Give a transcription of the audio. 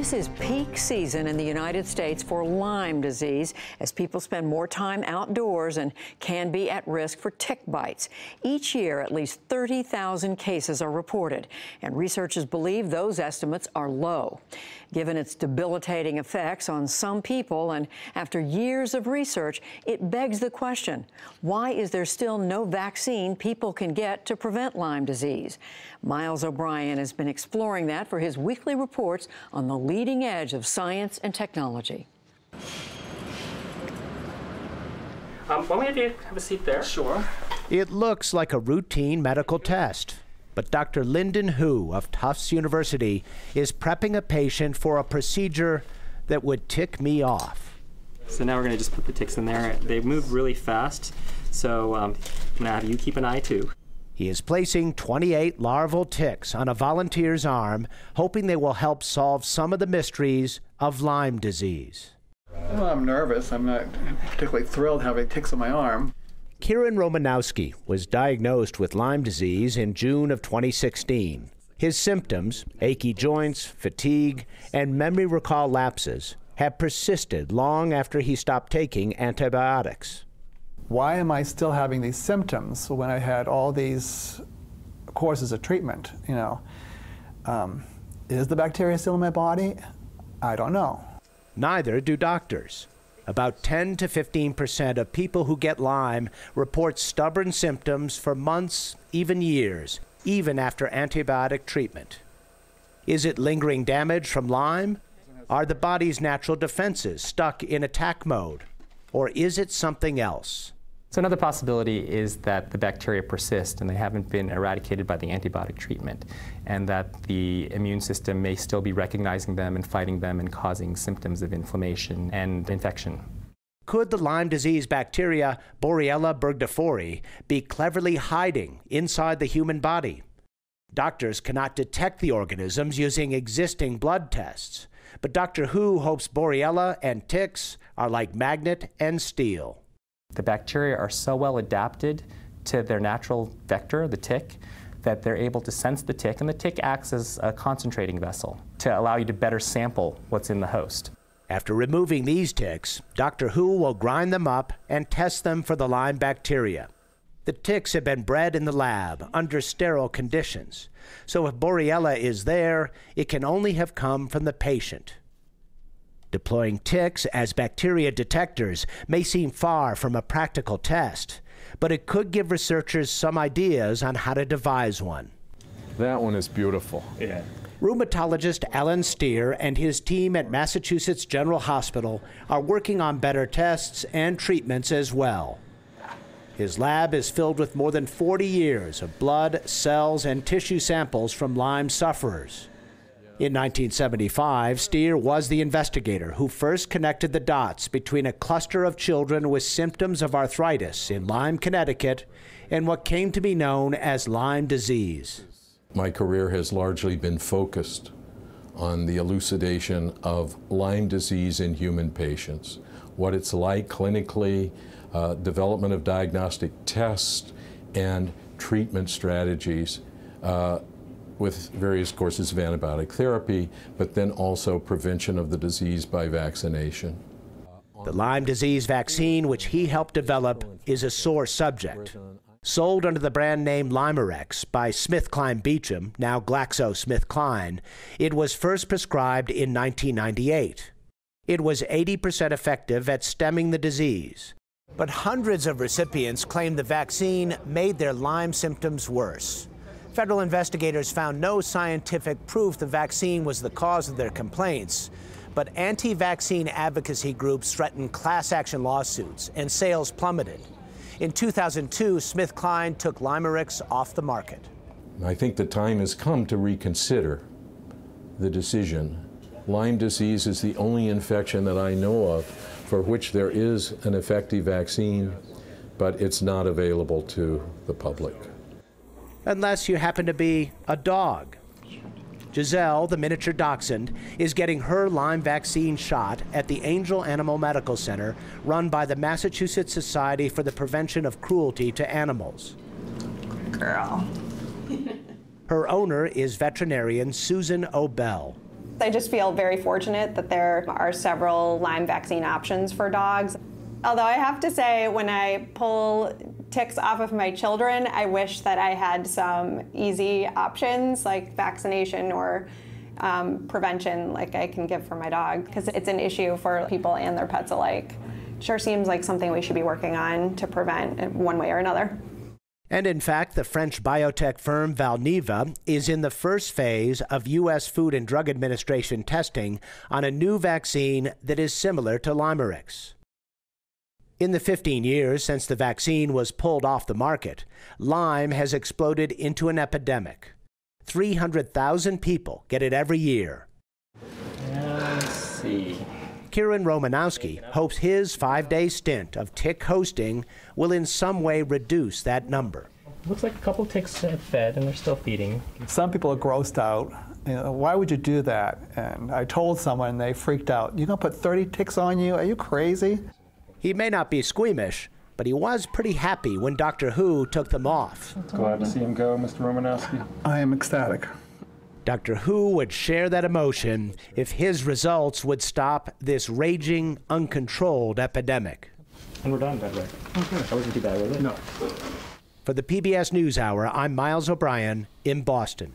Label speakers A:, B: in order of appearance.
A: This is peak season in the United States for Lyme disease as people spend more time outdoors and can be at risk for tick bites. Each year, at least 30,000 cases are reported, and researchers believe those estimates are low. Given its debilitating effects on some people and after years of research, it begs the question, why is there still no vaccine people can get to prevent Lyme disease? Miles O'Brien has been exploring that for his weekly reports on the leading edge of science and technology.
B: Um, why don't you have a seat there?
C: Sure.
D: It looks like a routine medical test. But Dr. Linden Hu of Tufts University is prepping a patient for a procedure that would tick me off.
B: So now we're going to just put the ticks in there. They move really fast, so um, I'm going to have you keep an eye too.
D: He is placing 28 larval ticks on a volunteer's arm, hoping they will help solve some of the mysteries of Lyme disease.
C: Well, I'm nervous. I'm not particularly thrilled having ticks on my arm.
D: Kieran Romanowski was diagnosed with Lyme disease in June of 2016. His symptoms, achy joints, fatigue, and memory recall lapses, have persisted long after he stopped taking antibiotics
C: why am I still having these symptoms when I had all these courses of treatment? You know, um, is the bacteria still in my body? I don't know.
D: Neither do doctors. About 10 to 15 percent of people who get Lyme report stubborn symptoms for months, even years, even after antibiotic treatment. Is it lingering damage from Lyme? Are the body's natural defenses stuck in attack mode? Or is it something else?
B: So another possibility is that the bacteria persist and they haven't been eradicated by the antibiotic treatment, and that the immune system may still be recognizing them and fighting them and causing symptoms of inflammation and infection.
D: Could the Lyme disease bacteria Borrelia burgdorferi be cleverly hiding inside the human body? Doctors cannot detect the organisms using existing blood tests, but Dr. Hu hopes Borrelia and ticks are like magnet and steel.
B: The bacteria are so well adapted to their natural vector, the tick, that they're able to sense the tick, and the tick acts as a concentrating vessel to allow you to better sample what's in the host.
D: After removing these ticks, Dr. Hu will grind them up and test them for the Lyme bacteria. The ticks have been bred in the lab under sterile conditions, so if Borrelia is there, it can only have come from the patient. Deploying ticks as bacteria detectors may seem far from a practical test, but it could give researchers some ideas on how to devise one.
E: That one is beautiful.
B: Yeah.
D: Rheumatologist Allen Steere and his team at Massachusetts General Hospital are working on better tests and treatments as well. His lab is filled with more than 40 years of blood, cells, and tissue samples from Lyme sufferers. In 1975, Steere was the investigator who first connected the dots between a cluster of children with symptoms of arthritis in Lyme, Connecticut, and what came to be known as Lyme disease.
E: My career has largely been focused on the elucidation of Lyme disease in human patients, what it's like clinically, uh, development of diagnostic tests, and treatment strategies. Uh, with various courses of antibiotic therapy, but then also prevention of the disease by vaccination.
D: The Lyme disease vaccine, which he helped develop, is a sore subject. Sold under the brand name LYMErix by SmithKline Beecham, now GlaxoSmithKline, it was first prescribed in 1998. It was 80% effective at stemming the disease. But hundreds of recipients claimed the vaccine made their Lyme symptoms worse. Federal investigators found no scientific proof the vaccine was the cause of their complaints, but anti vaccine advocacy groups threatened class action lawsuits and sales plummeted. In 2002, SmithKline took LYMErix off the market.
E: I think the time has come to reconsider the decision. Lyme disease is the only infection that I know of for which there is an effective vaccine, but it's not available to the public
D: unless you happen to be a dog. Giselle, the miniature dachshund, is getting her Lyme vaccine shot at the Angel Animal Medical Center run by the Massachusetts Society for the Prevention of Cruelty to Animals.
F: Girl.
D: her owner is veterinarian Susan O'Bell.
F: I just feel very fortunate that there are several Lyme vaccine options for dogs. Although I have to say, when I pull ticks off of my children, I wish that I had some easy options like vaccination or um, prevention, like I can give for my dog, because it's an issue for people and their pets alike. Sure seems like something we should be working on to prevent one way or another.
D: And in fact, the French biotech firm Valneva is in the first phase of U.S. Food and Drug Administration testing on a new vaccine that is similar to LYMErix. In the 15 years since the vaccine was pulled off the market, Lyme has exploded into an epidemic. 300,000 people get it every year.
B: Let's see.
D: Kieran Romanowski hopes his five day stint of tick hosting will in some way reduce that number.
B: Looks like a couple ticks have fed and they're still feeding.
C: Some people are grossed out. You know, why would you do that? And I told someone, they freaked out. You're going to put 30 ticks on you? Are you crazy?
D: He may not be squeamish, but he was pretty happy when Doctor Hu took them off.
G: Glad to see him go, Mr. Romanowski.
C: I am ecstatic.
D: Doctor Hu would share that emotion if his results would stop this raging, uncontrolled epidemic.
B: And we're done that way. Okay. That wasn't too bad, was it?
G: No.
D: For the PBS NewsHour, I'm Miles O'Brien in Boston.